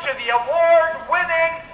to the award-winning